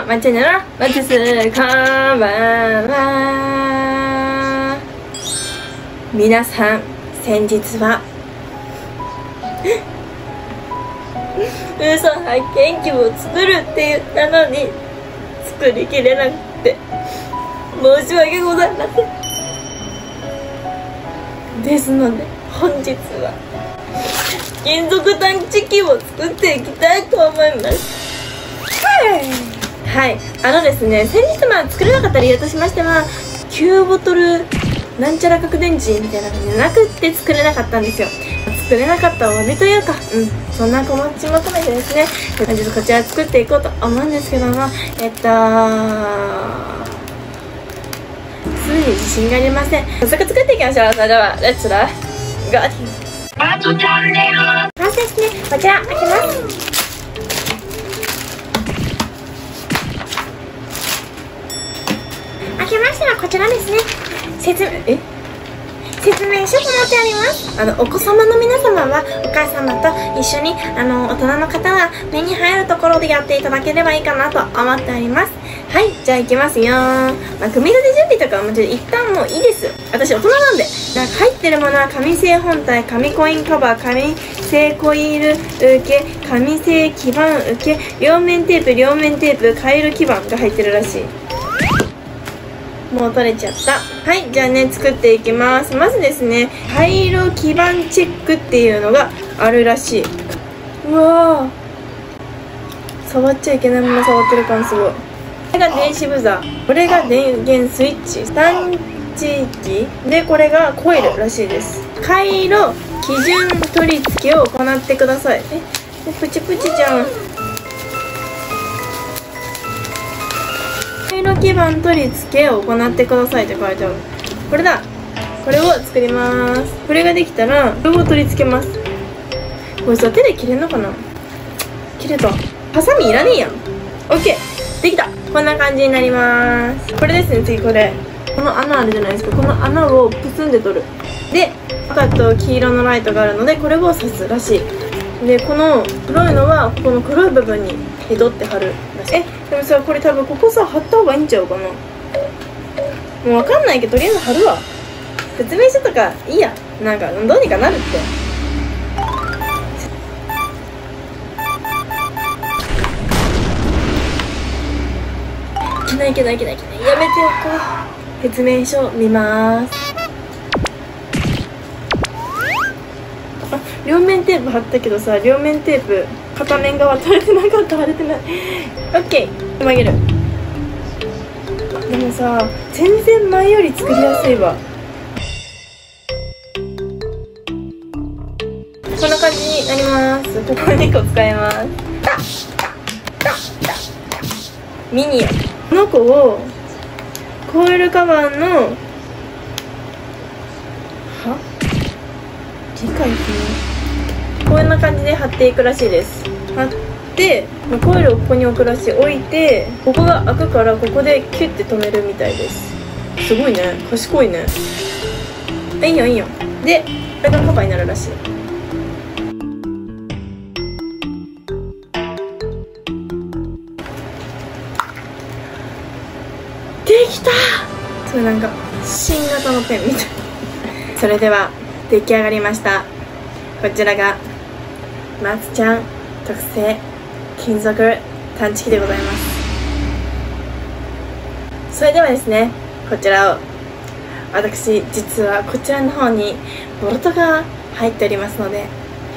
もまっちゃんなのマツスこんばんは皆さん先日は嘘発見器を作るって言ったのに作りきれなくて申し訳ございません。ですので本日は金属探知機を作っていきたいと思います。はい。はい。あのですね先日まあ作れなかった理由としましては9ボトルなんちゃら核電池みたいな感じじゃなくって作れなかったんですよ。作れなかったお詫びというかうん。そんな気持ちも込めてですねちょっとこちら作っていこうと思うんですけどもえっとすぐに自信がありません。早速作っていきましょう。それではレッツラゴー。完成ですね。こちら開けます開けましたらこちらですね。説明え？説明書となっております。あのお子様の皆様はお母様と一緒にあの大人の方は目に入るところでやっていただければいいかなと思っております。はいじゃあ行きますよ。まあ、組み立て準備とかはもちろん一旦もういいです。私大人なんでなんか入ってるものは紙製本体紙コインカバー紙製コイル受け紙製基板受け両面テープ両面テープカイル基板が入ってるらしい。もう取れちゃった。はいじゃあね作っていきます。まずですね廃炉基板チェックっていうのがあるらしい。うわ触っちゃいけないもの触ってる感すごい。これが電子ブザー。これが電源スイッチ。探知機でこれがコイルらしいです。回路基準取り付けを行ってください。えプチプチじゃん。基板取り付けを行ってくださいって書いてある。これだ。これを作ります。これができたらこれを取り付けます。これさ手で切れんのかな？切れた。ハサミいらねえやん。OK できた。こんな感じになります。これですね次これ。この穴あるじゃないですか。この穴をプスンで取る。で赤と黄色のライトがあるのでこれを刺すらしい。でこの黒いのはここの黒い部分にヘドって貼るらしい。えでもさこれ多分ここさ貼った方がいいんちゃうかな。もう分かんないけどとりあえず貼るわ。説明書とかいいや。なんかどうにかなるって。いけないいけないいけない。いけないやめてよこう。説明書見ます。両面テープ貼ったけどさ両面テープ片面側取れてなかった貼れてない。OK 曲げる。でもさ全然前より作りやすいわ。こんな感じになります。ここ2個使います。ミニこの子をコイルカバーのは？理解不能こんな感じで貼っていくらしいです。貼ってコイルをここに置くらしい。置いてここが開くからここでキュッて止めるみたいです。すごいね。賢いね。いいよいいよ。でこれがカバーになるらしい。できた。それなんか新型のペンみたい。それでは出来上がりました。こちらが松ちゃん特製金属探知機でございます。それではですねこちらを私実はこちらの方にボルトが入っておりますので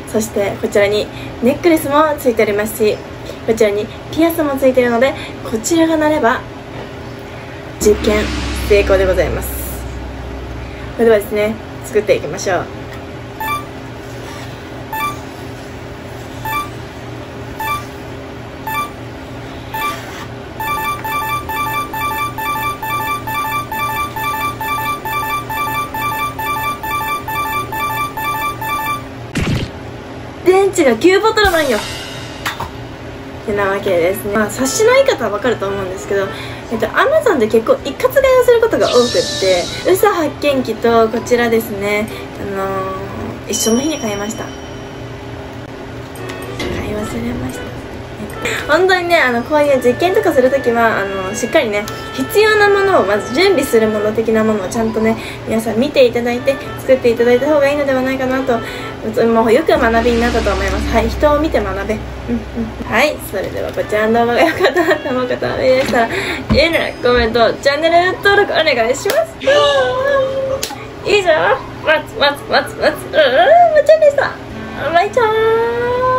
そしてこちらにネックレスもついておりますしこちらにピアスもついているのでこちらが鳴れば実験成功でございます。それではですね作っていきましょう。電池が9ボトルなんよ。てなわけですね。まあ察しの言い方は分かると思うんですけどえっと、Amazon で結構一括買いをすることが多くって嘘発見器とこちらですね。あのー、一緒の日に買いました。買い忘れました。本当にねあのこういう実験とかするときはあのしっかりね必要なものをまず準備するもの的なものをちゃんとね皆さん見ていただいて作っていただいた方がいいのではないかなともうよく学びになったと思います。はい人を見て学べ。うんうん。はいそれではこちらの動画が良かったなと思う方はでしたらいいねコメントチャンネル登録お願いします。以上待つ待つ待つ。待つうんまちゃんでした。バイチャー夏の終わらせ